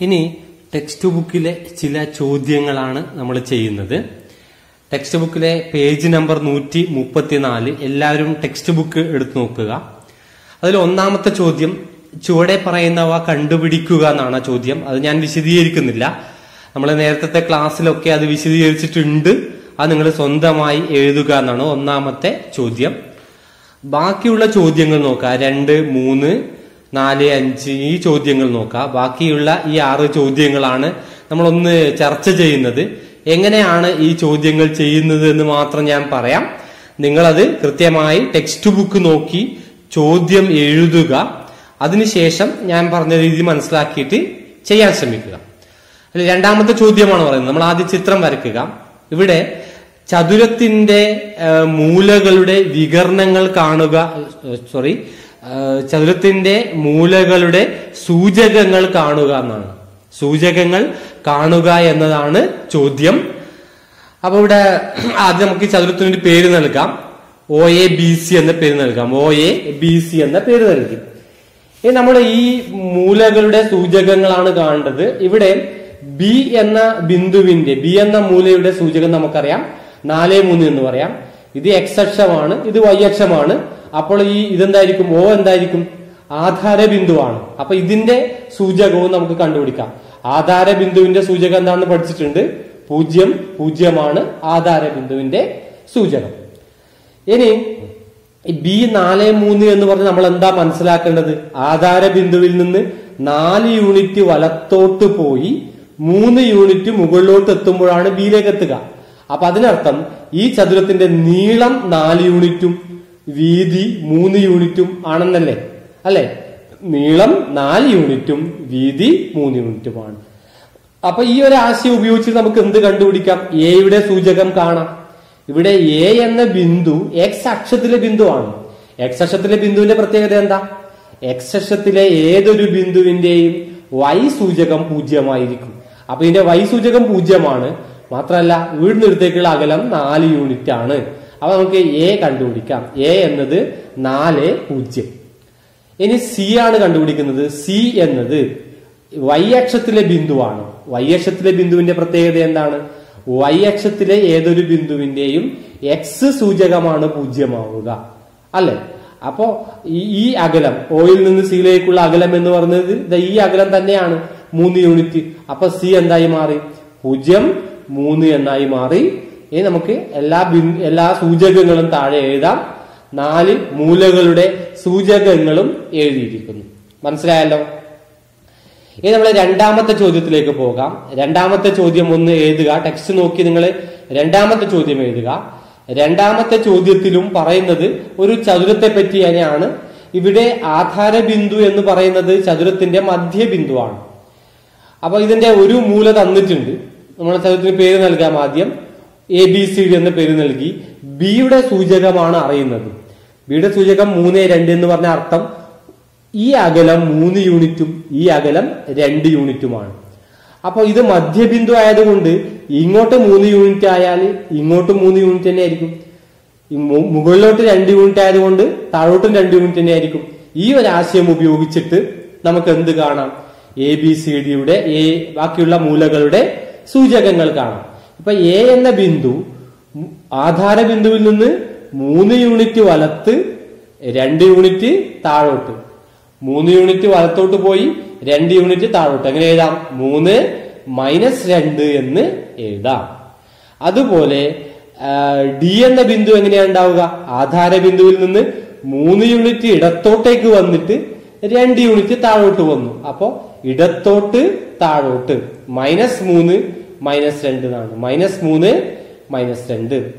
ഇനി ടെക്സ്റ്റ് ബുക്കിലെ ചില ചോദ്യങ്ങളാണ് നമ്മൾ ചെയ്യുന്നത്. ടെക്സ്റ്റ് ബുക്കിലെ പേജ് നമ്പർ നൂറ്റി മുപ്പത്തിനാല് എല്ലാവരും ടെക്സ്റ്റ് ബുക്ക് എടുത്തു നോക്കുക. അതിൽ ഒന്നാമത്തെ ചോദ്യം ചുവടെ പറയുന്നവ കണ്ടുപിടിക്കുക എന്നാണ് ചോദ്യം. അത് ഞാൻ വിശദീകരിക്കുന്നില്ല. നമ്മൾ നേരത്തെ ക്ലാസ്സിലൊക്കെ അത് വിശദീകരിച്ചിട്ടുണ്ട്. അത് നിങ്ങൾ സ്വന്തമായി എഴുതുക എന്നാണ് ഒന്നാമത്തെ ചോദ്യം. ബാക്കിയുള്ള ചോദ്യങ്ങൾ നോക്കുക. രണ്ട് മൂന്ന് നാല് അഞ്ച് ഈ ചോദ്യങ്ങൾ നോക്കുക ബാക്കിയുള്ള ഈ ആറ് ചോദ്യങ്ങളാണ് നമ്മളൊന്ന് ചർച്ച ചെയ്യുന്നത്. എങ്ങനെയാണ് ഈ ചോദ്യങ്ങൾ ചെയ്യുന്നത് എന്ന് മാത്രം ഞാൻ പറയാം. നിങ്ങളത് കൃത്യമായി ടെക്സ്റ്റ് ബുക്ക് നോക്കി ചോദ്യം എഴുതുക. അതിനുശേഷം ഞാൻ പറഞ്ഞ രീതി മനസ്സിലാക്കിയിട്ട് ചെയ്യാൻ ശ്രമിക്കുക. അല്ലെ രണ്ടാമത്തെ ചോദ്യമാണ് പറയുന്നത്. നമ്മൾ ആദ്യം ചിത്രം വരയ്ക്കുക. ഇവിടെ ചതുരത്തിന്റെ മൂലകളുടെ വികരണങ്ങൾ കാണുക സോറി ചതുരത്തിന്റെ മൂലകളുടെ സൂചകങ്ങൾ കാണുക എന്നാണ്. സൂചകങ്ങൾ കാണുക എന്നതാണ് ചോദ്യം. അപ്പൊ ഇവിടെ ആദ്യം നമുക്ക് ഈ ചതുരത്തിന് ഒരു പേര് നൽകാം. ഒ എ ബി സി എന്ന പേര് നൽകാം. ഒ എ ബി സി എന്ന പേര് നൽകി. ഇനി നമ്മൾ ഈ മൂലകളുടെ സൂചകങ്ങളാണ് കാണേണ്ടത്. ഇവിടെ ബി എന്ന ബിന്ദുവിന്റെ ബി എന്ന മൂലയുടെ സൂചകം നമുക്കറിയാം. നാല് മൂന്ന് എന്ന് പറയാം. ഇത് എക്സ് അക്ഷമാണ് ഇത് വൈ അക്ഷമാണ്. അപ്പോൾ ഈ ഇതെന്തായിരിക്കും? ഓ എന്തായിരിക്കും? ആധാര ബിന്ദുവാണ് അപ്പൊ ഇതിന്റെ സൂചകവും നമുക്ക് കണ്ടുപിടിക്കാം. ആധാര ബിന്ദുവിന്റെ സൂചകം എന്താണെന്ന് പഠിച്ചിട്ടുണ്ട്? പൂജ്യം പൂജ്യമാണ് ആധാര ബിന്ദുവിന്റെ സൂചകം. ഇനി ബി നാല് മൂന്ന് എന്ന് പറഞ്ഞ് നമ്മൾ എന്താ മനസ്സിലാക്കേണ്ടത്? ആധാര ബിന്ദുവിൽ നിന്ന് നാല് യൂണിറ്റ് വലത്തോട്ട് പോയി മൂന്ന് യൂണിറ്റ് മുകളിലോട്ട് എത്തുമ്പോഴാണ് ബിയിലേക്ക് എത്തുക. അപ്പൊ അതിനർത്ഥം ഈ ചതുരത്തിന്റെ നീളം നാല് യൂണിറ്റും വീതി മൂന്ന് യൂണിറ്റും ആണെന്നല്ലേ? അല്ലെ? നീളം നാല് യൂണിറ്റും വീതി മൂന്ന് യൂണിറ്റുമാണ്. അപ്പൊ ഈ ഒരു ആശയം ഉപയോഗിച്ച് നമുക്ക് എന്ത് കണ്ടുപിടിക്കാം? എയുടെ സൂചകം കാണാം. ഇവിടെ എ എന്ന ബിന്ദു എക്സ് അക്ഷത്തിലെ ബിന്ദുവാണ്. എക്സ് അക്ഷത്തിലെ ബിന്ദുവിന്റെ പ്രത്യേകത എന്താ? എക്സ് അക്ഷത്തിലെ ഏതൊരു ബിന്ദുവിന്റെയും വൈ സൂചകം പൂജ്യമായിരിക്കും. അപ്പൊ ഇതിന്റെ വൈ സൂചകം പൂജ്യമാണ്. മാത്രമല്ല വീടിനടുത്തേക്കുള്ള അകലം നാല് യൂണിറ്റ് ആണ് അപ്പൊ നമുക്ക് എ കണ്ടുപിടിക്കാം. എ എന്നത് നാല് പൂജ്യം. ഇനി സി ആണ് കണ്ടുപിടിക്കുന്നത്. സി എന്നത് വൈ അക്ഷത്തിലെ ബിന്ദുവാണ്. വൈ അക്ഷത്തിലെ ബിന്ദുവിന്റെ പ്രത്യേകത എന്താണ്? വൈ അക്ഷത്തിലെ ഏതൊരു ബിന്ദുവിന്റെയും എക്സ് സൂചകമാണ് പൂജ്യമാവുക. അല്ലെ? അപ്പോ ഈ അകലം ഓയിൽ നിന്ന് സിയിലേക്കുള്ള അകലം എന്ന് പറയുന്നത് ഈ അകലം തന്നെയാണ്. മൂന്ന് യൂണിറ്റ്. അപ്പൊ സി എന്തായി മാറി? പൂജ്യം മൂന്ന് എന്നായി മാറി ഇനി നമുക്ക് എല്ലാ എല്ലാ സൂചകങ്ങളും താഴെ എഴുതാം. നാല് മൂലകളുടെ സൂചകങ്ങളും എഴുതിയിരിക്കുന്നു. മനസ്സിലായല്ലോ? ഇനി നമ്മൾ രണ്ടാമത്തെ ചോദ്യത്തിലേക്ക് പോകാം. രണ്ടാമത്തെ ചോദ്യം ഒന്ന് എഴുതുക. ടെക്സ്റ്റ് നോക്കി നിങ്ങൾ രണ്ടാമത്തെ ചോദ്യം എഴുതുക. രണ്ടാമത്തെ ചോദ്യത്തിലും പറയുന്നത് ഒരു ചതുരത്തെ പറ്റി തന്നെയാണ്. ഇവിടെ ആധാര ബിന്ദു എന്ന് പറയുന്നത് ചതുരത്തിന്റെ മധ്യബിന്ദുവാണ്. അപ്പൊ ഇതിന്റെ ഒരു മൂല തന്നിട്ടുണ്ട്. നമ്മൾ ചതുരത്തിന് പേര് നൽകാം ആദ്യം. എ ബി സി ഡി എന്ന പേര് നൽകി ബിയുടെ സൂചകമാണ് അറിയുന്നത്. ബിയുടെ സൂചകം മൂന്ന് രണ്ട് എന്ന് പറഞ്ഞ അർത്ഥം ഈ അകലം മൂന്ന് യൂണിറ്റും ഈ അകലം രണ്ട് യൂണിറ്റുമാണ്. അപ്പോൾ ഇത് മധ്യബിന്ദു ആയതുകൊണ്ട് ഇങ്ങോട്ട് മൂന്ന് യൂണിറ്റ് ആയാൽ ഇങ്ങോട്ട് മൂന്ന് യൂണിറ്റ് തന്നെ ആയിരിക്കും. മുകളിലോട്ട് രണ്ട് യൂണിറ്റ് ആയതുകൊണ്ട് താഴോട്ടും രണ്ട് യൂണിറ്റ് തന്നെ ആയിരിക്കും. ഈ ഒരു ആശയം ഉപയോഗിച്ചിട്ട് നമുക്ക് എന്ത് കാണാം? എ ബി സി ഡിയുടെ എ ബാക്കിയുള്ള മൂലകളുടെ സൂചകങ്ങൾ കാണാം. ഇപ്പൊ എ എന്ന ബിന്ദു ആധാര ബിന്ദുവിൽ നിന്ന് മൂന്ന് യൂണിറ്റ് വലത്ത് രണ്ട് യൂണിറ്റ് താഴോട്ട്. മൂന്ന് യൂണിറ്റ് വലത്തോട്ട് പോയി രണ്ട് യൂണിറ്റ് താഴോട്ട്. എങ്ങനെ എഴുതാം? മൂന്ന് മൈനസ് രണ്ട് എന്ന് എഴുതാം. അതുപോലെ ഡി എന്ന ബിന്ദു എങ്ങനെയാണ് ഉണ്ടാവുക? ആധാര ബിന്ദുവിൽ നിന്ന് മൂന്ന് യൂണിറ്റ് ഇടത്തോട്ടേക്ക് വന്നിട്ട് രണ്ട് യൂണിറ്റ് താഴോട്ട് വന്നു. അപ്പോ ഇടത്തോട്ട് താഴോട്ട്. മൈനസ് മൂന്ന് മൈനസ് രണ്ട് എന്നാണ്. മൈനസ് മൂന്ന് മൈനസ് രണ്ട്.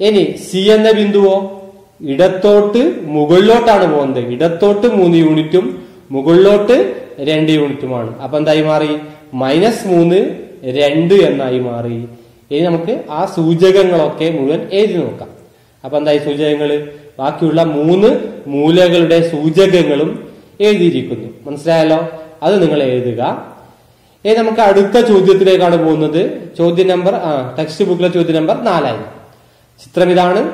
ഇനി സി എന്ന ബിന്ദുവോ? ഇടത്തോട്ട് മുകളിലോട്ടാണ് പോകുന്നത്. ഇടത്തോട്ട് മൂന്ന് യൂണിറ്റും മുകളിലോട്ട് രണ്ട് യൂണിറ്റുമാണ്. അപ്പൊ എന്തായി മാറി? മൈനസ് മൂന്ന് രണ്ട് എന്നായി മാറി. ഇനി നമുക്ക് ആ സൂചകങ്ങളൊക്കെ മുഴുവൻ എഴുതി നോക്കാം. അപ്പൊ എന്തായി സൂചകങ്ങൾ ബാക്കിയുള്ള മൂന്ന് മൂലകളുടെ സൂചകങ്ങളും എഴുതിയിരിക്കുന്നു. മനസ്സിലായല്ലോ? അത് നിങ്ങൾ എഴുതുക. ഇനി നമുക്ക് അടുത്ത ചോദ്യത്തിലേക്കാണ് പോകുന്നത്. ചോദ്യ നമ്പർ ആ ടെക്സ്റ്റ് ബുക്കിലെ ചോദ്യ നമ്പർ നാലായി. ചിത്രം ഇതാണ്.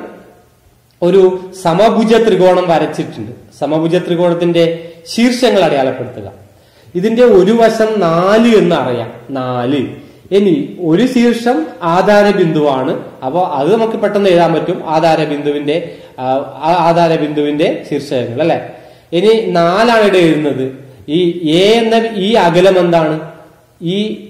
ഒരു സമഭുജ ത്രികോണം വരച്ചിട്ടുണ്ട്. സമഭുജ ത്രികോണത്തിന്റെ ശീർഷങ്ങൾ അടയാളപ്പെടുത്തുക. ഇതിന്റെ ഒരു വശം നാല് എന്ന് അറിയാം. നാല്. ഇനി ഒരു ശീർഷം ആധാര ബിന്ദുവാണ് അപ്പോൾ അത് നമുക്ക് പെട്ടെന്ന് എഴുതാൻ പറ്റും. ആധാര ബിന്ദുവിന്റെ ആധാര ബിന്ദുവിന്റെ ശീർഷകങ്ങൾ അല്ലെ? ഇനി നാലാണ് ഇവിടെ എഴുതുന്നത്. ഈ എ എന്ന ഈ അകലം എന്താണ്? ഈ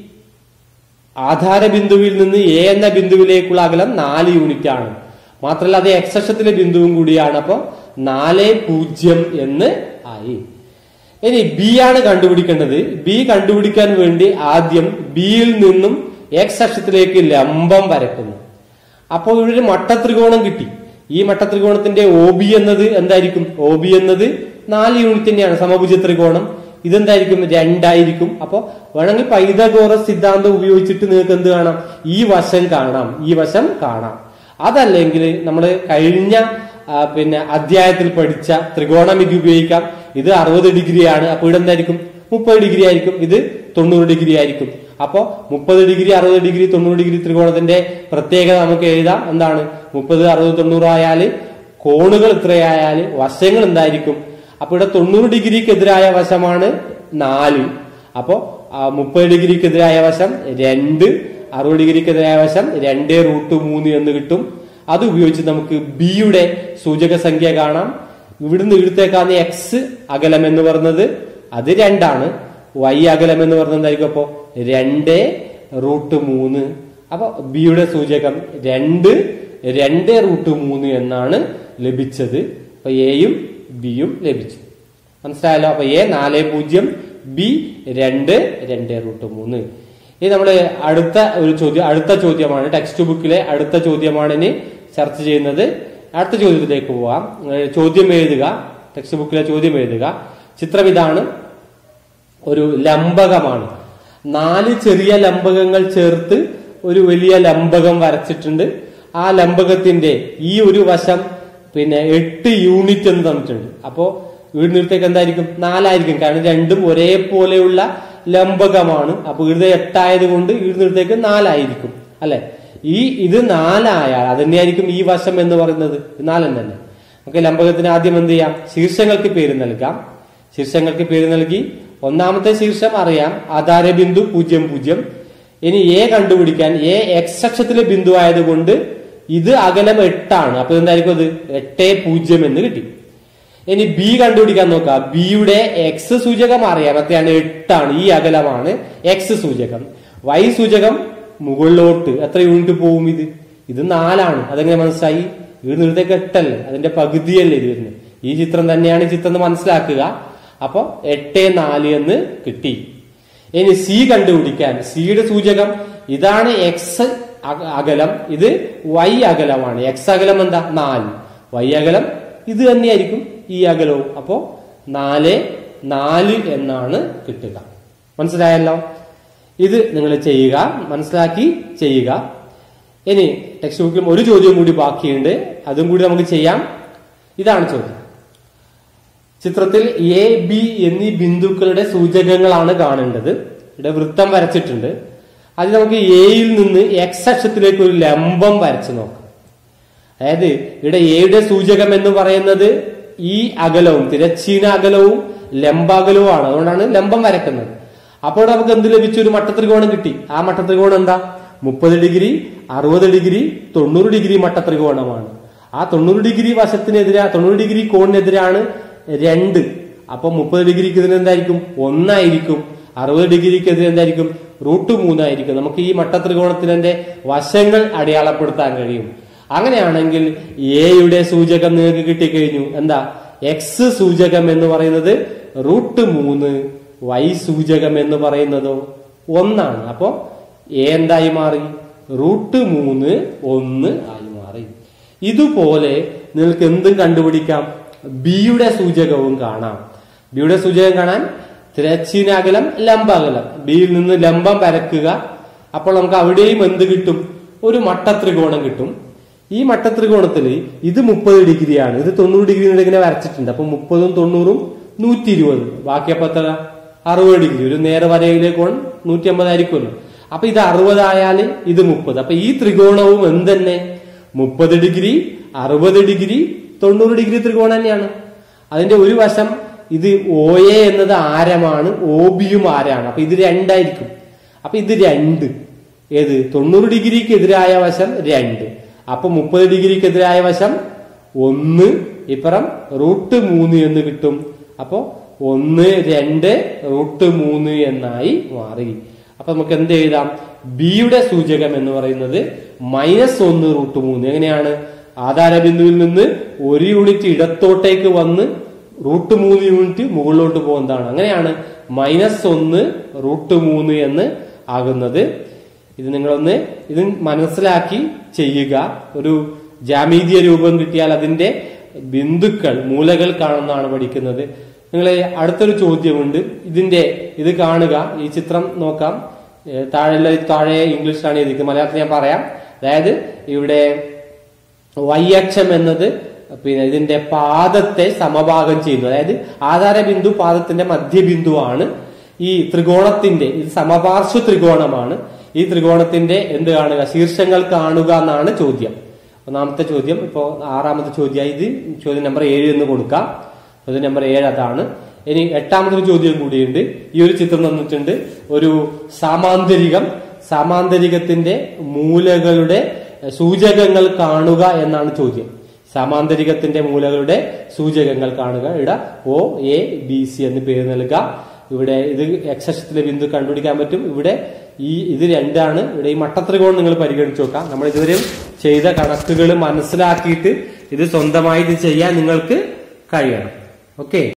ആധാര ബിന്ദുവിൽ നിന്ന് എ എന്ന ബിന്ദുവിലേക്കുള്ള അകലം നാല് യൂണിറ്റ് ആണ് മാത്രമല്ല അത് എക്സക്ഷത്തിലെ ബിന്ദുവും കൂടിയാണ്. അപ്പോൾ നാല് പൂജ്യം എന്ന് ആയി. ഇനി ബി ആണ് കണ്ടുപിടിക്കേണ്ടത്. ബി കണ്ടുപിടിക്കാൻ വേണ്ടി ആദ്യം ബിയിൽ നിന്നും എക്സ് അക്ഷത്തിലേക്ക് ലംബം വരക്കുന്നു അപ്പോൾ ഇവിടെ മട്ട ത്രികോണം കിട്ടി. ഈ മട്ടത്രികോണത്തിന്റെ ഒ ബി എന്നത് എന്തായിരിക്കും? ഒ ബി എന്നത് നാല് യൂണിറ്റ് തന്നെയാണ് സമഭുജ ത്രികോണം ഇതെന്തായിരിക്കും? രണ്ടായിരിക്കും. അപ്പൊ വേണമെങ്കിൽ പൈതഗോറസ് സിദ്ധാന്തം ഉപയോഗിച്ചിട്ട് നിങ്ങൾക്ക് എന്ത് കാണാം? ഈ വശം കാണാം. ഈ വശം കാണാം. അതല്ലെങ്കിൽ നമ്മൾ കഴിഞ്ഞ പിന്നെ അധ്യായത്തിൽ പഠിച്ച ത്രികോണമിതി ഉപയോഗിക്കാം. ഇത് അറുപത് ഡിഗ്രിയാണ്. അപ്പൊ ഇവിടെ എന്തായിരിക്കും? മുപ്പത് ഡിഗ്രി ആയിരിക്കും. ഇത് തൊണ്ണൂറ് ഡിഗ്രി ആയിരിക്കും. അപ്പോ മുപ്പത് ഡിഗ്രി അറുപത് ഡിഗ്രി തൊണ്ണൂറ് ഡിഗ്രി ത്രികോണത്തിന്റെ പ്രത്യേകത നമുക്ക് എഴുതാം. എന്താണ്? മുപ്പത് അറുപത് തൊണ്ണൂറ് ആയാൽ കോണുകൾ ഇത്രയായാൽ വശങ്ങൾ എന്തായിരിക്കും? അപ്പൊ ഇവിടെ തൊണ്ണൂറ് ഡിഗ്രിക്ക് എതിരായ വശമാണ് നാല്. അപ്പോ മുപ്പത് ഡിഗ്രിക്ക് എതിരായ വശം രണ്ട് അറുപത് ഡിഗ്രിക്ക് എതിരായ വശം രണ്ട് റൂട്ട് മൂന്ന് എന്ന് കിട്ടും. അത് ഉപയോഗിച്ച് നമുക്ക് ബിയുടെ സൂചക സംഖ്യ കാണാം. ഇവിടുന്ന് ഇവിടുത്തേക്കാണ് എക്സ് അകലം എന്ന് പറഞ്ഞത് അത് രണ്ടാണ്. വൈ അകലം എന്ന് പറഞ്ഞതായിരിക്കും അപ്പോ? രണ്ട് റൂട്ട് മൂന്ന്. അപ്പൊ ബിയുടെ സൂചകം രണ്ട് രണ്ട് റൂട്ട് മൂന്ന് എന്നാണ് ലഭിച്ചത്. അപ്പൊ എയും ബിയും ലഭിച്ചു. മനസ്സിലായല്ലോ? അപ്പൊ എ നാല് പൂജ്യം ബി രണ്ട് രണ്ട് റൂട്ട് മൂന്ന്. ഇനി നമ്മൾ അടുത്ത ഒരു ചോദ്യം അടുത്ത ചോദ്യമാണ് ടെക്സ്റ്റ് ബുക്കിലെ അടുത്ത ചോദ്യമാണ് ഇനി ചർച്ച ചെയ്യുന്നത്. അടുത്ത ചോദ്യത്തിലേക്ക് പോവാം. ചോദ്യം എഴുതുക. ടെക്സ്റ്റ് ബുക്കിലെ ചോദ്യം എഴുതുക. ചിത്രം ഇതാണ്. ഒരു ലംബകമാണ്. നാല് ചെറിയ ലംബകങ്ങൾ ചേർത്ത് ഒരു വലിയ ലംബകം വരച്ചിട്ടുണ്ട്. ആ ലംബകത്തിന്റെ ഈ ഒരു വശം പിന്നെ എട്ട് യൂണിറ്റ് എന്ന് തന്നിട്ടുണ്ട് അപ്പോ വീടിനടുത്തേക്ക് എന്തായിരിക്കും? നാലായിരിക്കും. കാരണം രണ്ടും ഒരേപോലെയുള്ള ലംബകമാണ്. അപ്പൊ ഇവിടുത്തെ എട്ടായത് കൊണ്ട് ഇവിടുന്നടുത്തേക്ക് നാലായിരിക്കും. അല്ലെ? ഈ ഇത് നാലായാൽ അതന്നെയായിരിക്കും ഈ വശം എന്ന് പറയുന്നത്? നാലൻ തന്നെ. നമുക്ക് ലംബകത്തിന് ആദ്യം എന്ത് ചെയ്യാം? ശീർഷങ്ങൾക്ക് പേര് നൽകാം. ശീർഷങ്ങൾക്ക് പേര് നൽകി ഒന്നാമത്തെ ശീർഷം അറിയാം. ആധാര ബിന്ദു പൂജ്യം പൂജ്യം. ഇനി എ കണ്ടുപിടിക്കാൻ എ എക്സ് അക്ഷത്തിലെ ബിന്ദു ആയതുകൊണ്ട് ഇത് അകലം എട്ടാണ്. അപ്പൊ എന്തായിരിക്കും അത്? എട്ട് പൂജ്യം എന്ന് കിട്ടി. ഇനി ബി കണ്ടുപിടിക്കാൻ നോക്കാം. ബിയുടെ എക്സ് സൂചകം അറിയാം. എത്രയാണ് എട്ടാണ്. ഈ അകലമാണ് എക്സ് സൂചകം. വൈ സൂചകം മുകളിലോട്ട്. എത്ര യൂണിറ്റ് പോവും ഇത്? ഇത് നാലാണ്. അതെങ്ങനെ മനസ്സിലായി? ഇത് നിന്നത്തേക്ക് എട്ടല്ലേ? അതിന്റെ പകുതിയല്ലേ ഇത് വരുന്നത്. ഈ ചിത്രം തന്നെയാണ് ചിത്രം എന്ന് മനസ്സിലാക്കുക. അപ്പൊ എട്ട് നാല് എന്ന് കിട്ടി. ഇനി സി കണ്ടുപിടിക്കാൻ. സിയുടെ സൂചകം. ഇതാണ് എക്സ് അകലം ഇത് വൈ അകലമാണ്. എക്സ് അകലം എന്താ? നാല്. വൈ അകലം ഇത് തന്നെയായിരിക്കും ഈ അകലവും. അപ്പോ നാല് നാല് എന്നാണ് കിട്ടുക. മനസ്സിലായല്ലോ? ഇത് നിങ്ങൾ ചെയ്യുക മനസ്സിലാക്കി ചെയ്യുക. ഇനി ടെക്സ്റ്റ് ബുക്കിൽ ഒരു ചോദ്യം കൂടി ബാക്കിയുണ്ട്. അതും കൂടി നമുക്ക് ചെയ്യാം. ഇതാണ് ചോദ്യം. ചിത്രത്തിൽ എ ബി എന്നീ ബിന്ദുക്കളുടെ സൂചകങ്ങളാണ് കാണേണ്ടത്. ഇവിടെ വൃത്തം വരച്ചിട്ടുണ്ട്. അത് നമുക്ക് എയിൽ നിന്ന് എക്സ് അക്ഷത്തിലേക്ക് ഒരു ലംബം വരച്ചു നോക്കാം. അതായത് ഇവിടെ എയുടെ സൂചകം എന്ന് പറയുന്നത് ഈ അകലവും തിരച്ചീന അകലവും ലംബാകലവുമാണ്. അതുകൊണ്ടാണ് ലംബം വരക്കുന്നത്. അപ്പോൾ നമുക്ക് എന്ത് ലഭിച്ചു? ഒരു മട്ടത്രികോണം കിട്ടി. ആ മട്ടത്രികോണം എന്താ? മുപ്പത് ഡിഗ്രി അറുപത് ഡിഗ്രി തൊണ്ണൂറ് ഡിഗ്രി മട്ടത്രികോണമാണ്. ആ തൊണ്ണൂറ് ഡിഗ്രി വശത്തിനെതിരെ തൊണ്ണൂറ് ഡിഗ്രി കോണിനെതിരാണ് രണ്ട്. അപ്പൊ മുപ്പത് ഡിഗ്രിക്ക് ഇതിന് എന്തായിരിക്കും ഒന്നായിരിക്കും. അറുപത് ഡിഗ്രിക്ക് എതിരെ എന്തായിരിക്കും? റൂട്ട് മൂന്നായിരിക്കും. നമുക്ക് ഈ മട്ടത്രികോണത്തിന്റെ വശങ്ങൾ അടയാളപ്പെടുത്താൻ കഴിയും. അങ്ങനെയാണെങ്കിൽ എയുടെ സൂചകം നിങ്ങൾക്ക് കിട്ടിക്കഴിഞ്ഞു. എന്താ? എക്സ് സൂചകം എന്ന് പറയുന്നത് റൂട്ട് മൂന്ന് വൈ സൂചകം എന്ന് പറയുന്നതോ ഒന്നാണ്. അപ്പോ എ എന്തായി മാറി? റൂട്ട് മൂന്ന് ഒന്ന് ആയി മാറി. ഇതുപോലെ നിങ്ങൾക്ക് എന്തും കണ്ടുപിടിക്കാം. ബിയുടെ സൂചകവും കാണാം. ബിയുടെ സൂചകം കാണാൻ തിരച്ചീനാകലം ലംബാകലം ബിയിൽ നിന്ന് ലംബം വരക്കുക അപ്പോൾ നമുക്ക് അവിടെയും എന്ത് കിട്ടും? ഒരു മട്ട ത്രികോണം കിട്ടും. ഈ മട്ട ത്രികോണത്തിൽ ഇത് മുപ്പത് ഡിഗ്രിയാണ്. ഇത് തൊണ്ണൂറ് ഡിഗ്രി ഇങ്ങനെ വരച്ചിട്ടുണ്ട്. അപ്പൊ മുപ്പതും തൊണ്ണൂറും നൂറ്റി ഇരുപത് ബാക്കി അപ്പൊ എത്ര? അറുപത് ഡിഗ്രി. ഒരു നേരെ വരയിലെ കോൺ നൂറ്റി അമ്പതായിരിക്കുമല്ലോ അപ്പൊ ഇത് അറുപതായാൽ ഇത് മുപ്പത്. അപ്പൊ ഈ ത്രികോണവും എന്തെന്നെ? മുപ്പത് ഡിഗ്രി അറുപത് ഡിഗ്രി തൊണ്ണൂറ് ഡിഗ്രി ത്രികോണം തന്നെയാണ്. അതിന്റെ ഒരു വശം ഇത് ഒ എ എന്നത് ആരമാണ്? ഒ ബിയും ആരാണ്? അപ്പൊ ഇത് രണ്ടായിരിക്കും. അപ്പൊ ഇത് രണ്ട്. ഏത്? തൊണ്ണൂറ് ഡിഗ്രിക്ക് എതിരായ വശം രണ്ട്. അപ്പൊ മുപ്പത് ഡിഗ്രിക്ക് എതിരായ വശം ഒന്ന്. ഇപ്പുറം റൂട്ട് മൂന്ന് എന്ന് കിട്ടും. അപ്പോ ഒന്ന് രണ്ട് റൂട്ട് മൂന്ന് എന്നായി മാറി. അപ്പൊ നമുക്ക് എന്ത് എഴുതാം? ബിയുടെ സൂചകം എന്ന് പറയുന്നത് മൈനസ് ഒന്ന് റൂട്ട് മൂന്ന്. എങ്ങനെയാണ്? ആധാര ബിന്ദുവിൽ നിന്ന് ഒരു യൂണിറ്റ് ഇടത്തോട്ടേക്ക് വന്ന് റൂട്ട് മൂന്ന് യൂണിറ്റ് മുകളിലോട്ട് പോകുന്നതാണ്. അങ്ങനെയാണ് മൈനസ് ഒന്ന് റൂട്ട് മൂന്ന് എന്ന് ആകുന്നത്. ഇത് നിങ്ങളൊന്ന് ഇത് മനസ്സിലാക്കി ചെയ്യുക. ഒരു ജാമീതീയ രൂപം കിട്ടിയാൽ അതിന്റെ ബിന്ദുക്കൾ മൂലകൾ കാണുന്നതാണ് പഠിക്കുന്നത്. നിങ്ങൾ അടുത്തൊരു ചോദ്യമുണ്ട്. ഇതിന്റെ ഇത് കാണുക. ഈ ചിത്രം നോക്കാം. താഴെ താഴെ ഇംഗ്ലീഷിലാണ് എഴുതിക്കുന്നത് മലയാളത്തിൽ ഞാൻ പറയാം. അതായത് ഇവിടെ വൈ അക്ഷം എന്നത് പിന്നെ ഇതിന്റെ പാദത്തെ സമഭാഗം ചെയ്യുന്നു. അതായത് ആധാര ബിന്ദു പാദത്തിന്റെ മധ്യബിന്ദുവാണ്. ഈ ത്രികോണത്തിന്റെ ഇത് സമപാർശ്വ ത്രികോണമാണ്. ഈ ത്രികോണത്തിന്റെ എന്ത് കാണുക? ശീർഷങ്ങൾ കാണുക എന്നാണ് ചോദ്യം. ഒന്നാമത്തെ ചോദ്യം ഇപ്പോ ആറാമത്തെ ചോദ്യമായി ഇത് ചോദ്യം നമ്പർ ഏഴ് എന്ന് കൊടുക്കാം. ചോദ്യം നമ്പർ ഏഴ് അതാണ്. ഇനി എട്ടാമതൊരു ചോദ്യം കൂടിയുണ്ട്. ഈ ഒരു ചിത്രം തന്നിട്ടുണ്ട്. ഒരു സാമാന്തരികം സാമാന്തരികത്തിന്റെ മൂലകളുടെ സൂചകങ്ങൾ കാണുക എന്നാണ് ചോദ്യം. സാമാന്തരികത്തിന്റെ മൂലകളുടെ സൂചകങ്ങൾ കാണുക. ഇവിടെ ഒ എ ബി സി എന്ന് പേര് നൽകുക. ഇവിടെ ഇത് എക്സക്ഷത്തിലെ ബിന്ദു കണ്ടുപിടിക്കാൻ പറ്റും. ഇവിടെ ഈ ഇത് രണ്ടാണ്. ഇവിടെ ഈ മട്ടത്രികോണം നിങ്ങൾ പരിഗണിച്ചു നോക്കാം. നമ്മൾ ഇതുവരെ ചെയ്ത കണക്കുകൾ മനസ്സിലാക്കിയിട്ട് ഇത് സ്വന്തമായി ഇത് ചെയ്യാൻ നിങ്ങൾക്ക് കഴിയണം. ഓക്കെ